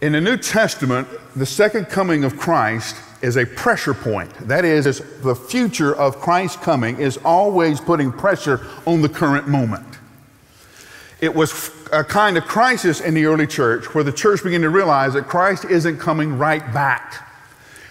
In the New Testament, the second coming of Christ is a pressure point. That is, the future of Christ's coming is always putting pressure on the current moment. It was a kind of crisis in the early church where the church began to realize that Christ isn't coming right back.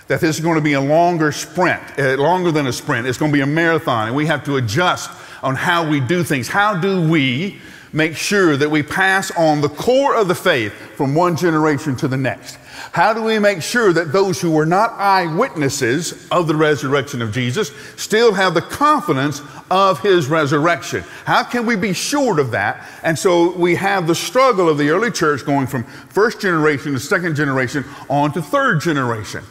That this is going to be a longer sprint, uh, longer than a sprint. It's going to be a marathon, and we have to adjust on how we do things. How do we make sure that we pass on the core of the faith from one generation to the next? How do we make sure that those who were not eyewitnesses of the resurrection of Jesus still have the confidence of his resurrection? How can we be sure of that? And so we have the struggle of the early church going from first generation to second generation on to third generation.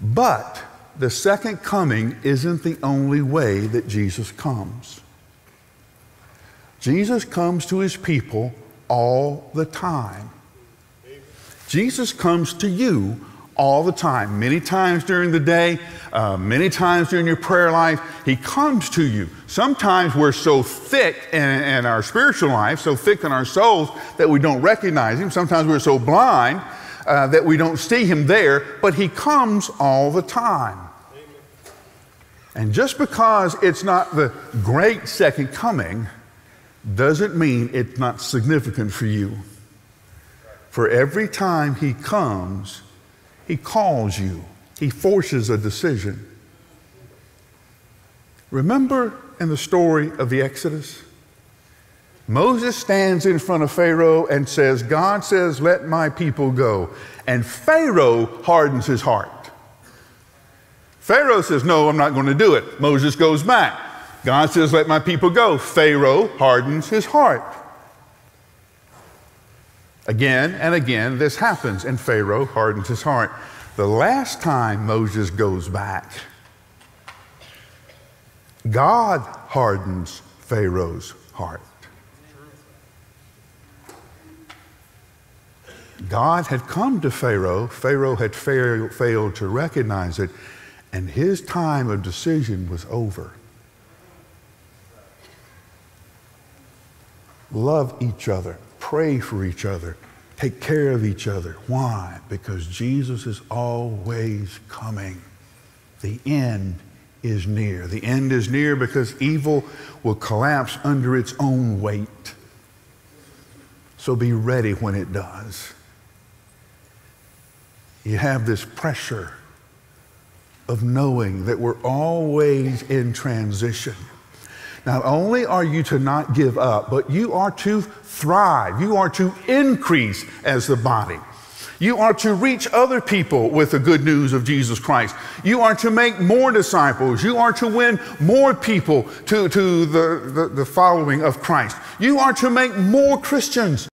But the second coming isn't the only way that Jesus comes. Jesus comes to his people all the time. Jesus comes to you all the time, many times during the day, uh, many times during your prayer life. He comes to you. Sometimes we're so thick in, in our spiritual life, so thick in our souls that we don't recognize Him. Sometimes we're so blind uh, that we don't see Him there, but He comes all the time. And just because it's not the great second coming doesn't mean it's not significant for you. For every time he comes, he calls you, he forces a decision. Remember in the story of the Exodus? Moses stands in front of Pharaoh and says, God says, let my people go. And Pharaoh hardens his heart. Pharaoh says, No, I'm not going to do it. Moses goes back. God says, Let my people go. Pharaoh hardens his heart. Again and again, this happens, and Pharaoh hardens his heart. The last time Moses goes back, God hardens Pharaoh's heart. God had come to Pharaoh. Pharaoh had failed to recognize it, and his time of decision was over. Love each other pray for each other, take care of each other. Why? Because Jesus is always coming. The end is near. The end is near because evil will collapse under its own weight. So be ready when it does. You have this pressure of knowing that we're always in transition. Not only are you to not give up, but you are to thrive. You are to increase as the body. You are to reach other people with the good news of Jesus Christ. You are to make more disciples. You are to win more people to, to the, the, the following of Christ. You are to make more Christians.